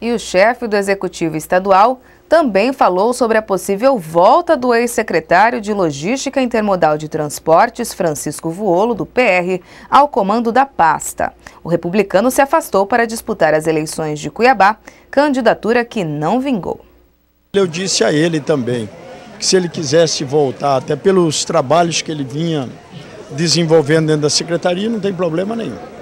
E o chefe do Executivo Estadual também falou sobre a possível volta do ex-secretário de Logística Intermodal de Transportes, Francisco Vuolo, do PR, ao comando da pasta. O republicano se afastou para disputar as eleições de Cuiabá, candidatura que não vingou. Eu disse a ele também que se ele quisesse voltar, até pelos trabalhos que ele vinha desenvolvendo dentro da secretaria, não tem problema nenhum.